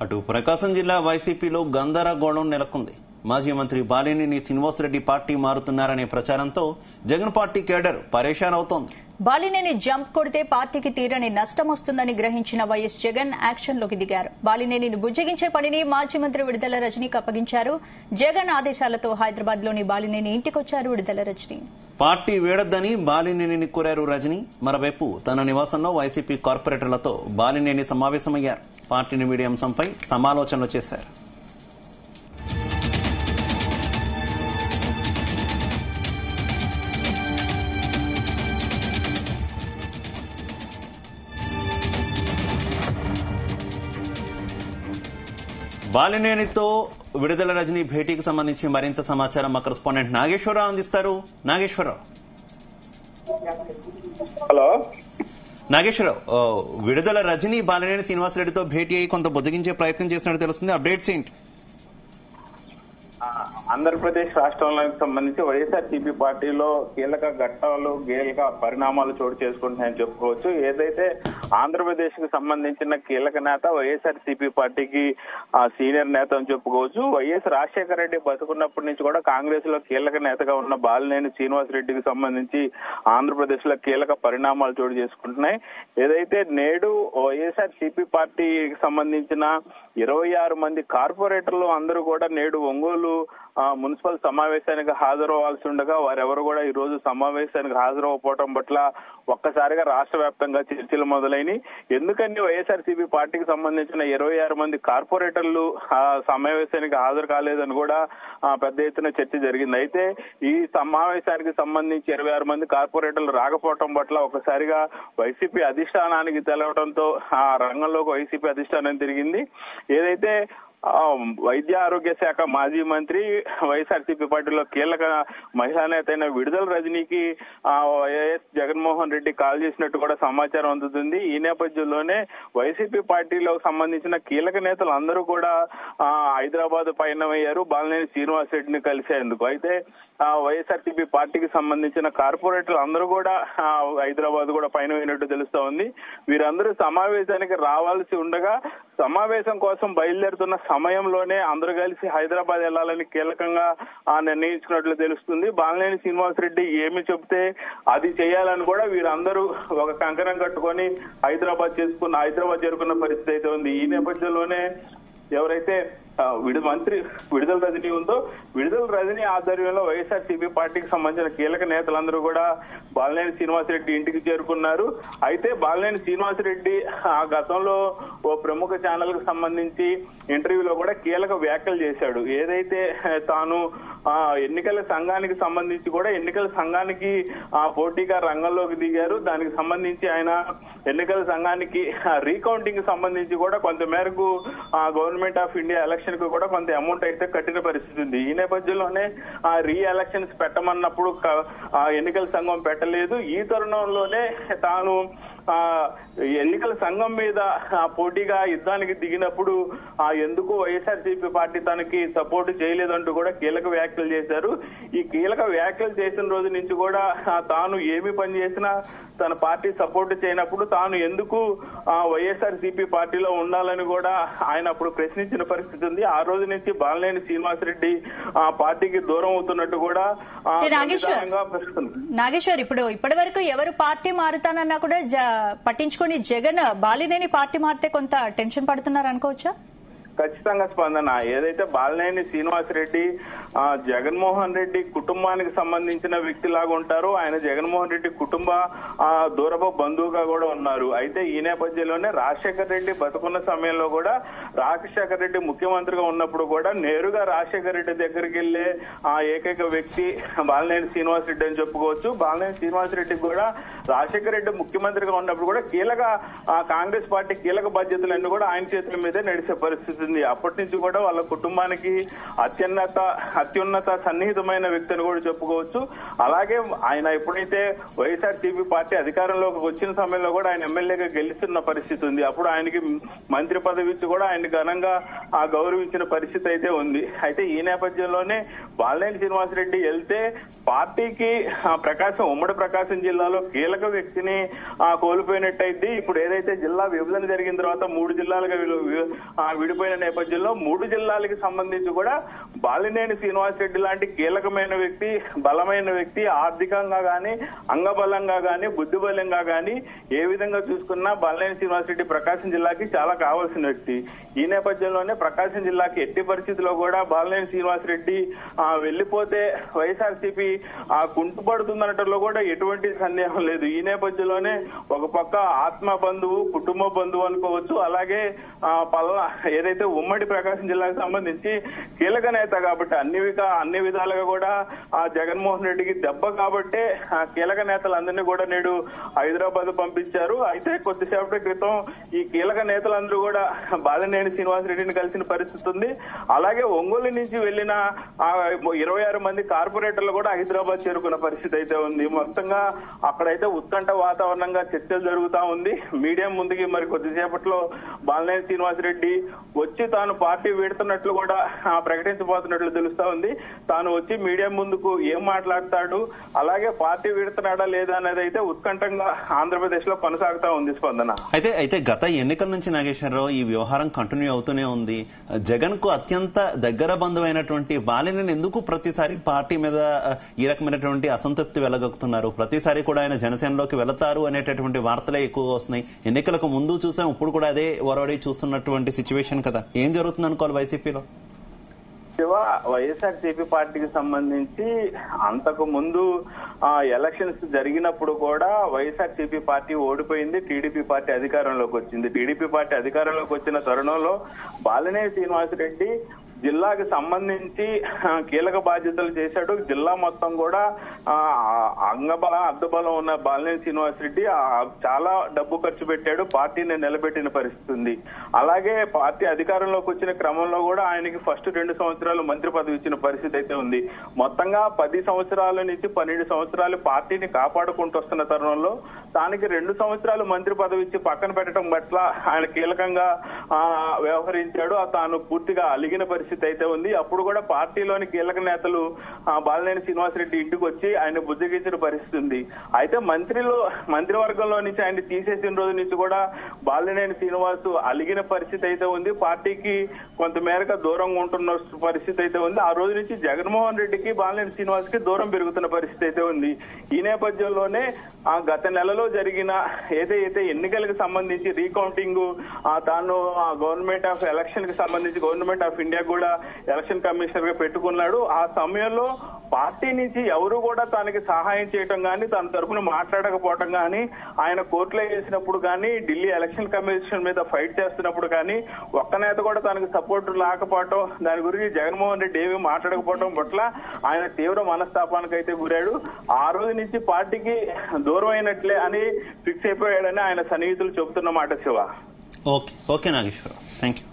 అటు ప్రకాశం జిల్లా వైసీపీలో గందరగోళం నెలకొంది. మాజీ మంత్రి బాలినేని శ్రీనివాసరెడ్డి పార్టీ మారుతున్నారనే ప్రచారంతో జగన్ పార్టీ కేడర్ పరేషాన్ అవుతోంది బాలినేని జంప్ కొడితే పార్టీకి తీరని నష్టం వస్తుందని గ్రహించిన వైఎస్ జగన్ యాక్షన్లోకి దిగారు. బాలినేనిని బుజ్జగించే పనిని మాజీ మంత్రి విడుదల రజనీకి అప్పగించారు. జగన్ ఆదేశాలతో హైదరాబాద్లోని బాలినేని ఇంటికొచ్చారు విడుదల రజనీ. పార్టీ వేడొద్దని బాలినేనిని కోరారు రజని. మరోవైపు తన నివాసంలో వైసీపీ కార్పొరేటర్లతో బాలినేని సమావేశమయ్యారు. పార్టీని మీడియా అంశంపై సమాలోచనలు చేశారు. బాలినేనితో విడుదల రజని భేటీకి సంబంధించి మరింత సమాచారం మా కరెస్పాండెంట్ నాగేశ్వరరావు అందిస్తారు. నాగేశ్వరరావు. హలో. నాగేశ్వరరావు విడుదల రజనీ బాలినేని శ్రీనివాసరెడ్డితో భేటీ అయ్యి కొంత బుజ్జగించే ప్రయత్నం చేస్తున్నట్టు తెలుస్తుంది. అప్డేట్స్ ఏంటి? ఆంధ్రప్రదేశ్ రాష్ట్రంలోకి సంబంధించి వైఎస్ఆర్సీపీ పార్టీలో కీలక ఘట్టాలు కీలక పరిణామాలు చోటు చేసుకుంటున్నాయని చెప్పుకోవచ్చు. ఏదైతే ఆంధ్రప్రదేశ్కు సంబంధించిన కీలక నేత వైఎస్ఆర్సీపీ పార్టీకి ఆ, సీనియర్ నేత అని చెప్పుకోవచ్చు. వైఎస్ రాజశేఖర రెడ్డి బతుకున్నప్పటి నుంచి కూడా కాంగ్రెస్లో కీలక నేతగా ఉన్న బాలినేని శ్రీనివాస్ రెడ్డికి సంబంధించి ఆంధ్రప్రదేశ్లో కీలక పరిణామాలు చోటు చేసుకుంటున్నాయి. ఏదైతే నేడు వైఎస్ఆర్ సిపి పార్టీకి సంబంధించిన ఇరవై ఆరు మంది కార్పొరేటర్లు అందరూ కూడా నేడు ఒంగోలు మున్సిపల్ సమావేశానికి హాజరవ్వాల్సి ఉండగా వారెవరు కూడా ఈ రోజు సమావేశానికి హాజరవ్వకపోవటం పట్ల ఒక్కసారిగా రాష్ట్ర వ్యాప్తంగా చర్చలు మొదలైనవి ఎందుకని వైఎస్ఆర్సీపీ పార్టీకి సంబంధించిన ఇరవై ఆరు మంది కార్పొరేటర్లు ఆ సమావేశానికి హాజరు కాలేదని కూడా పెద్ద ఎత్తున చర్చ జరిగింది. అయితే ఈ సమావేశానికి సంబంధించి ఇరవై ఆరు మంది కార్పొరేటర్లు రాకపోవటం పట్ల ఒకసారిగా వైసీపీ అధిష్టానానికి తెలవడంతో ఆ రంగంలోకి వైసీపీ అధిష్టానం తిరిగింది. ఏదైతే వైద్య ఆరోగ్య శాఖ మాజీ మంత్రి వైఎస్ఆర్సీపీ పార్టీలో కీలక మహిళా నేత అయిన విడుదల రజనీకి వైఎస్ జగన్మోహన్ రెడ్డి కాల్ చేసినట్టు కూడా సమాచారం అందుతుంది. ఈ నేపథ్యంలోనే వైసీపీ పార్టీలో సంబంధించిన కీలక నేతలు అందరూ కూడా హైదరాబాద్ పయనమయ్యారు. బాలినేని శ్రీనివాస్ రెడ్డిని కలిసేందుకు. అయితే ఆ, వైఎస్ఆర్సీపీ పార్టీకి సంబంధించిన కార్పొరేటర్లు అందరూ కూడా హైదరాబాద్ కూడా పయనమైనట్టు తెలుస్తా ఉంది. వీరందరూ సమావేశానికి రావాల్సి ఉండగా సమావేశం కోసం బయలుదేరుతున్న సమయంలోనే అందరూ కలిసి హైదరాబాద్ వెళ్ళాలని కీలకంగా ఆ, నిర్ణయించుకున్నట్లు తెలుస్తుంది. బాలినేని శ్రీనివాస్ రెడ్డి ఏమి చెబితే అది చేయాలని కూడా వీరందరూ ఒక కంకణం కట్టుకొని హైదరాబాద్ చేసుకున్న హైదరాబాద్ చేరుకున్న పరిస్థితి అయితే ఉంది. ఈ నేపథ్యంలోనే ఎవరైతే విడు మంత్రి విడుదల రజనీ ఉందో విడుదల రజనీ ఆధ్వర్యంలో వైఎస్ఆర్సీపీ పార్టీకి సంబంధించిన కీలక నేతలందరూ కూడా బాలినేని శ్రీనివాసరెడ్డి ఇంటికి చేరుకున్నారు. అయితే బాలినేని శ్రీనివాసరెడ్డి ఆ గతంలో ఓ ప్రముఖ ఛానల్కు సంబంధించి ఇంటర్వ్యూలో కూడా కీలక వ్యాఖ్యలు చేశాడు. ఏదైతే తాను ఆ, ఎన్నికల సంఘానికి సంబంధించి కూడా ఎన్నికల సంఘానికి ఆ, పోటీగా రంగంలోకి దిగారు. దానికి సంబంధించి ఆయన ఎన్నికల సంఘానికి రీకౌంటింగ్ సంబంధించి కూడా కొంత మేరకు గవర్నమెంట్ ఆఫ్ ఇండియా ఎలక్షన్ కు కూడా కొంత అమౌంట్ అయితే కట్టిన పరిస్థితి ఉంది. ఈ నేపథ్యంలోనే ఆ రీ ఎలక్షన్స్ పెట్టమన్నప్పుడు ఆ, ఎన్నికల సంఘం పెట్టలేదు. ఈ తరుణంలోనే తాను ఎన్నికల సంఘం మీద ఆ, పోటీగా యుద్ధానికి దిగినప్పుడు ఆ ఎందుకు వైఎస్ఆర్సీపీ పార్టీ తనకి సపోర్ట్ చేయలేదంటూ కూడా కీలక వ్యాఖ్యలు చేశారు. ఈ కీలక వ్యాఖ్యలు చేసిన రోజు నుంచి కూడా ఆ, తాను ఏమి పని చేసినా తన పార్టీ సపోర్ట్ చేయనప్పుడు తాను ఎందుకు వైఎస్ఆర్ సిపి పార్టీలో ఉండాలని కూడా ఆయన అప్పుడు ప్రశ్నించిన పరిస్థితి ఉంది. ఆ రోజు నుంచి బాలినేని శ్రీనివాసరెడ్డి ఆ పార్టీకి దూరం అవుతున్నట్టు కూడా ఆ, నాగేశ్వర్ ఇప్పుడు ఇప్పటి వరకు ఎవరు పార్టీ మారుతానన్నా కూడా పట్టించుకొని జగన్ బాలినేని పార్టీ మారితే కొంత టెన్షన్ పడుతున్నారు అనుకోవచ్చా ఖచ్చితంగా స్పందన. ఏదైతే బాలనేని శ్రీనివాసరెడ్డి జగన్మోహన్ రెడ్డి కుటుంబానికి సంబంధించిన వ్యక్తిలాగా ఉంటారో ఆయన జగన్మోహన్ రెడ్డి కుటుంబ దూరపు బంధువుగా కూడా ఉన్నారు. అయితే ఈ నేపథ్యంలోనే రాజశేఖర్ రెడ్డి బతుకున్న సమయంలో కూడా రాజశేఖర్ రెడ్డి ముఖ్యమంత్రిగా ఉన్నప్పుడు కూడా నేరుగా రాజశేఖర్ రెడ్డి దగ్గరికి వెళ్ళే ఆ ఏకైక వ్యక్తి బాలనేని శ్రీనివాస్ రెడ్డి అని చెప్పుకోవచ్చు. బాలనేని శ్రీనివాసరెడ్డి కూడా రాజశేఖర రెడ్డి ముఖ్యమంత్రిగా ఉన్నప్పుడు కూడా కీలక కాంగ్రెస్ పార్టీ కీలక బాధ్యతలన్నీ కూడా ఆయన చేతుల మీదే నడిచే పరిస్థితి ఉంటుంది అప్పటి నుంచి కూడా వాళ్ళ కుటుంబానికి అత్యున్నత అత్యున్నత సన్నిహితమైన వ్యక్తిని కూడా చెప్పుకోవచ్చు. అలాగే ఆయన ఎప్పుడైతే వైఎస్ఆర్ పార్టీ అధికారంలోకి వచ్చిన సమయంలో కూడా ఆయన ఎమ్మెల్యేగా గెలుస్తున్న పరిస్థితి ఉంది. అప్పుడు ఆయనకి మంత్రి పదవి ఇచ్చి కూడా ఆయన ఘనంగా ఆ గౌరవించిన పరిస్థితి అయితే ఉంది. అయితే ఈ నేపథ్యంలోనే బాలినేని శ్రీనివాసరెడ్డి వెళ్తే పార్టీకి ప్రకాశం ఉమ్మడి ప్రకాశం జిల్లాలో కీలక వ్యక్తిని కోల్పోయినట్టయితే ఇప్పుడు ఏదైతే జిల్లా విభజన జరిగిన తర్వాత మూడు జిల్లాలుగా విడిపోయిన నేపథ్యంలో మూడు జిల్లాలకి సంబంధించి కూడా బాలినేని శ్రీనివాసరెడ్డి లాంటి కీలకమైన వ్యక్తి బలమైన వ్యక్తి ఆర్థికంగా గాని అంగబలంగా గాని బుద్ధిబలంగా గాని ఏ విధంగా చూసుకున్నా బాలినేని శ్రీనివాసరెడ్డి ప్రకాశం జిల్లాకి చాలా కావాల్సిన వ్యక్తి. ఈ నేపథ్యంలోనే ప్రకాశం జిల్లాకి ఎట్టి పరిస్థితిలో కూడా బాలినేని శ్రీనివాసరెడ్డి రెడ్డి వెళ్ళిపోతే వైఎస్ఆర్సీపీ ఆ కుంటుపడుతుందనటంలో కూడా ఎటువంటి సందేహం లేదు. ఈ నేపథ్యంలోనే ఒక పక్క ఆత్మ బంధువు కుటుంబ బంధువు అనుకోవచ్చు. అలాగే ఆ, పల్లా ఏదైతే ఉమ్మడి ప్రకాశం జిల్లాకు సంబంధించి కీలక నేత కాబట్టి అన్ని అన్ని విధాలుగా కూడా ఆ జగన్మోహన్ రెడ్డికి దెబ్బ కాబట్టే ఆ కీలక నేతలందరినీ కూడా నేడు హైదరాబాద్ పంపించారు. అయితే కొద్దిసేపటి క్రితం ఈ కీలక నేతలందరూ కూడా బాలినేని శ్రీనివాసరెడ్డిని కలిసిన పరిస్థితి ఉంది. అలాగే ఒంగోలు నుంచి వెళ్ళిన ఆ ఇరవై ఆరు మంది కార్పొరేటర్లు కూడా హైదరాబాద్ చేరుకున్న పరిస్థితి అయితే ఉంది. మొత్తంగా అక్కడైతే ఉత్కంఠ వాతావరణంగా చర్చలు జరుగుతా ఉంది. మీడియా ముందుకి మరి కొద్దిసేపట్లో బాలినేని శ్రీనివాసరెడ్డి వచ్చి తాను పార్టీ వీడుతున్నట్లు కూడా ఆ, ప్రకటించబోతున్నట్లు తెలుస్తా ఉంది. తాను వచ్చి మీడియా ముందుకు ఏం మాట్లాడతాడు అలాగే పార్టీ వీడుతున్నాడా లేదా అనేది అయితే ఉత్కంఠంగా ఆంధ్రప్రదేశ్లో కొనసాగుతా ఉంది స్పందన. అయితే అయితే గత ఎన్నికల నుంచి నాగేశ్వరరావు ఈ వ్యవహారం కంటిన్యూ అవుతూనే ఉంది. జగన్కు అత్యంత దగ్గర బంధువైనటువంటి బాలినేని ఎందుకు ప్రతిసారి పార్టీ మీద ఈ రకమైనటువంటి అసంతృప్తి వెలగొక్కుతున్నారు? ప్రతిసారి కూడా ఆయన జనసేనలోకి వెళతారు అనేటటువంటి వార్తలే ఎక్కువగా వస్తున్నాయి. ఎన్నికలకు ముందు చూసాం ఇప్పుడు కూడా అదే వరవడి చూస్తున్నటువంటి సిచ్యువేషన్ కదా. ఏం జరుగుతుంది అనుకోవాలి వైసీపీలో? శివ వైఎస్ఆర్ పార్టీకి సంబంధించి అంతకు ముందు ఎలక్షన్స్ జరిగినప్పుడు కూడా వైఎస్ఆర్ పార్టీ ఓడిపోయింది టీడీపీ పార్టీ అధికారంలోకి వచ్చింది. టీడీపీ పార్టీ అధికారంలోకి వచ్చిన తరుణంలో బాలినేని శ్రీనివాసరెడ్డి జిల్లాకి సంబంధించి కీలక బాధ్యతలు చేశాడు. జిల్లా మొత్తం కూడా అంగబలం అర్ధబలం ఉన్న బాలినేని శ్రీనివాసరెడ్డి రెడ్డి చాలా డబ్బు ఖర్చు పెట్టాడు. పార్టీని నిలబెట్టిన పరిస్థితి ఉంది. అలాగే పార్టీ అధికారంలోకి వచ్చిన క్రమంలో కూడా ఆయనకి ఫస్ట్ రెండు సంవత్సరాలు మంత్రి పదవి ఇచ్చిన పరిస్థితి అయితే ఉంది. మొత్తంగా పది సంవత్సరాల నుంచి పన్నెండు సంవత్సరాలు పార్టీని కాపాడుకుంటూ వస్తున్న తరుణంలో దానికి రెండు సంవత్సరాలు మంత్రి పదవి ఇచ్చి పక్కన పెట్టడం పట్ల ఆయన కీలకంగా వ్యవహరించాడు. ఆ తాను పూర్తిగా అలిగిన పరిస్థితి అయితే ఉంది. అప్పుడు కూడా పార్టీలోని కీలక నేతలు బాలినేని శ్రీనివాసరెడ్డి ఇంటికి వచ్చి ఆయన బుజ్జగించిన పరిస్థితి ఉంది. అయితే మంత్రిలో మంత్రివర్గంలో నుంచి ఆయన తీసేసిన రోజు నుంచి కూడా బాలినేని శ్రీనివాస్ అలిగిన పరిస్థితి అయితే ఉంది. పార్టీకి కొంతమేరకు దూరంగా ఉంటున్న పరిస్థితి అయితే ఉంది. ఆ రోజు నుంచి జగన్మోహన్ రెడ్డికి బాలినేని శ్రీనివాస్కి దూరం పెరుగుతున్న పరిస్థితి అయితే ఉంది. ఈ నేపథ్యంలోనే ఆ గత నెలలో జరిగిన ఏదైతే ఎన్నికలకు సంబంధించి రీకౌంటింగ్ తాను గవర్నమెంట్ ఆఫ్ ఎలక్షన్కి సంబంధించి గవర్నమెంట్ ఆఫ్ ఇండియా కూడా ఎలక్షన్ కమిషనర్గా పెట్టుకున్నాడు. ఆ సమయంలో పార్టీ నుంచి ఎవరు కూడా తనకి సహాయం చేయటం కానీ తన తరఫున మాట్లాడకపోవటం కానీ ఆయన కోర్టులో వేసినప్పుడు కానీ ఢిల్లీ ఎలక్షన్ కమిషన్ మీద ఫైట్ చేస్తున్నప్పుడు కానీ ఒక్క నేత కూడా తనకు సపోర్ట్ లేకపోవటం దాని గురించి జగన్మోహన్ రెడ్డి ఏమీ మాట్లాడకపోవటం పట్ల ఆయన తీవ్ర మనస్తాపానికి అయితే గురాడు ఆ రోజు నుంచి పార్టీకి దూరం అయినట్లే అని ఫిక్స్ అయిపోయాడని ఆయన సన్నిహితులు చెబుతున్నమాట Shiva. Okay okay Nageswara Rao thank you